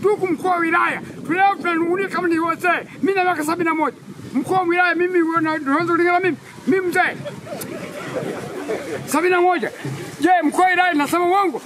ndugu mkuu wa wilaya, tuleo tunanungunika kama ni wazee. Mimi na miaka sabini na moja, mkuu wa wilaya mimi, unaweza kulingana mimi mimi mzee sabini na moja. Je, mkuu wa wilaya nasema uongo?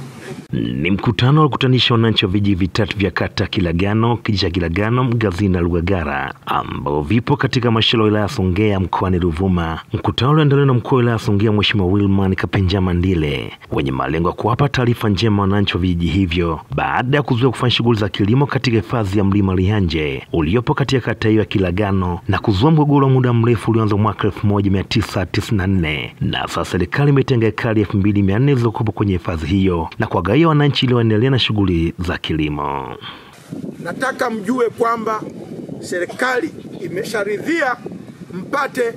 Ni mkutano wa kutanisha wananchi wa vijiji vitatu vya kata Kilagano, kijiji cha Kilagano, Mgazini na Lugagara ambao vipo katika mashiro ya wilaya ya Songea mkoani Ruvuma. Mkutano ulioandaliwa na mkuu wa wilaya ya Songea Mheshimiwa Wilman Kapenja Mandile wenye malengo ya kuwapa taarifa njema wananchi wa vijiji hivyo baada ya kuzuia kufanya shughuli za kilimo katika hifadhi ya mlima Lihanje uliopo katika kata hiyo ya Kilagano na kuzua mgogoro wa muda mrefu ulioanza mwaka 1994 na sasa serikali imetenga ekari 2400 zilizokuwepo kwenye hifadhi hiyo na kuwagawia wananchi ili na shughuli za kilimo. Nataka mjue kwamba serikali imesharidhia mpate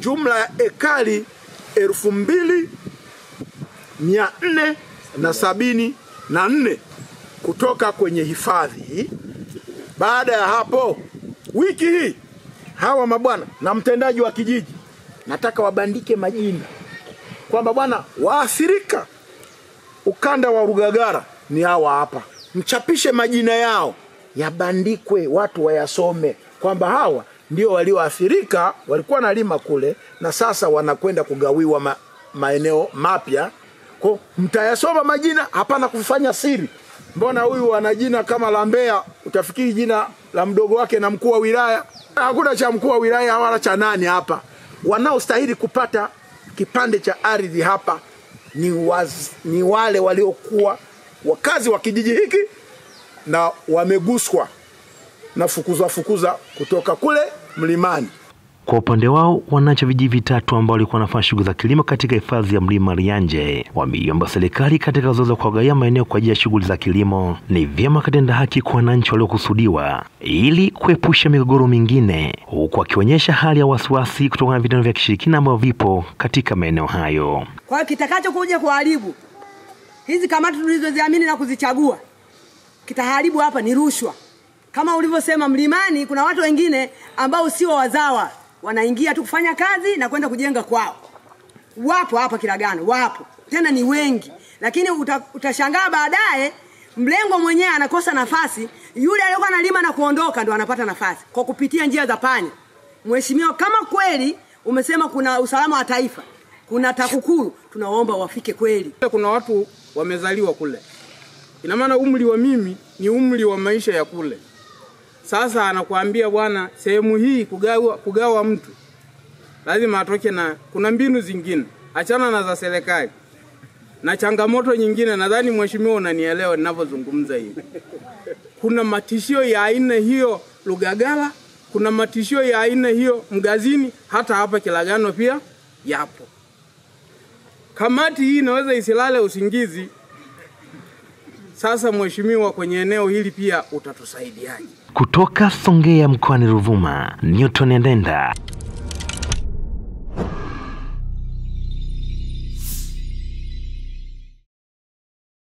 jumla ya ekari elfu mbili mia nne na sabini na nne kutoka kwenye hifadhi. Baada ya hapo, wiki hii hawa mabwana na mtendaji wa kijiji nataka wabandike majina kwamba bwana waathirika ukanda wa Rugagara ni hawa hapa, mchapishe majina yao yabandikwe, watu wayasome kwamba hawa ndio walioathirika, walikuwa nalima kule na sasa wanakwenda kugawiwa ma, maeneo mapya. Kwa mtayasoma majina, hapana kufanya siri. Mbona huyu ana jina kama la Mbeya, utafikiri jina la mdogo wake na mkuu wa wilaya. Hakuna cha mkuu wa wilaya wala cha nani hapa. Wanaostahili kupata kipande cha ardhi hapa ni, waz, ni wale waliokuwa wakazi wa kijiji hiki na wameguswa na fukuzwa fukuza kutoka kule mlimani. Kwa upande wao wananchi wa vijiji vitatu ambao walikuwa wanafanya shughuli za kilimo katika hifadhi ya mlima Lianje wameiomba serikali katika zoezi la kuwagawia maeneo kwa ajili ya shughuli za kilimo ni vyema katenda haki kwa wananchi waliokusudiwa ili kuepusha migogoro mingine, huku akionyesha hali ya wasiwasi kutokana na vitendo vya kishirikina ambavyo vipo katika maeneo hayo. Kwa kitakacho kuja kuharibu hizi kamati tulizoziamini na kuzichagua, kitaharibu hapa ni rushwa. Kama ulivyosema, mlimani kuna watu wengine ambao sio wazawa, wanaingia tu kufanya kazi na kwenda kujenga kwao. Wapo hapa Kilagano, wapo tena ni wengi, lakini uta, utashangaa baadaye mlengo mwenyewe anakosa nafasi, yule aliyokuwa analima na kuondoka ndo anapata nafasi kwa kupitia njia za panya. Mheshimiwa, kama kweli umesema kuna usalama wa taifa, kuna TAKUKURU, tunaomba wafike kweli. Kuna watu wamezaliwa kule, ina maana umri wa mimi ni umri wa maisha ya kule. Sasa anakuambia bwana, sehemu hii kugawa, kugawa mtu lazima atoke na kuna mbinu zingine, achana na za serikali na changamoto nyingine. Nadhani mheshimiwa, unanielewa ninavyozungumza hivi. Kuna matishio ya aina hiyo Lugagala, kuna matishio ya aina hiyo Mgazini, hata hapa Kilagano pia yapo. Kamati hii inaweza isilale usingizi. Sasa mheshimiwa, kwenye eneo hili pia utatusaidiaje? Kutoka Songea mkoani Ruvuma, Newton Endenda.